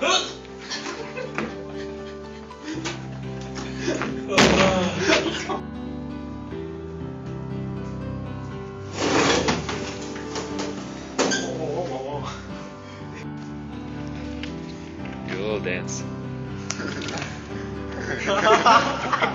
Do dance.